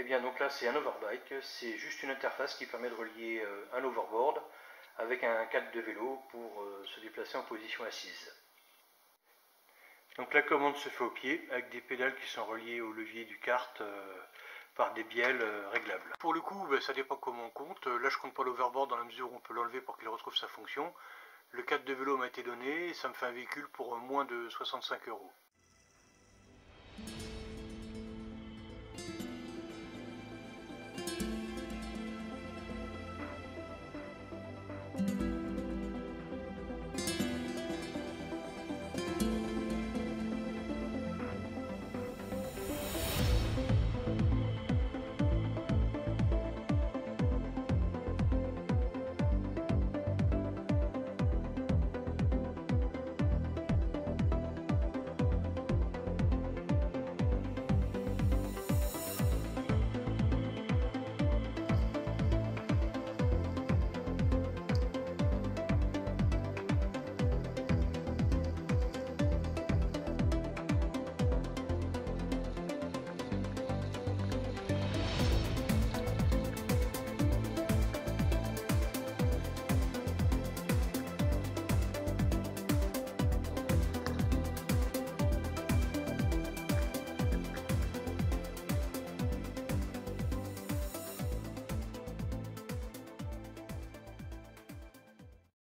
Et bien donc là c'est un overbike, c'est juste une interface qui permet de relier euh, un overboard avec un cadre de vélo pour euh, se déplacer en position assise. Donc la commande se fait au pied avec des pédales qui sont reliées au levier du kart euh, par des bielles réglables. Pour le coup, ben, ça dépend comment on compte. Là je compte pas l'overboard dans la mesure où on peut l'enlever pour qu'il retrouve sa fonction. Le cadre de vélo m'a été donné et ça me fait un véhicule pour moins de 65 euros.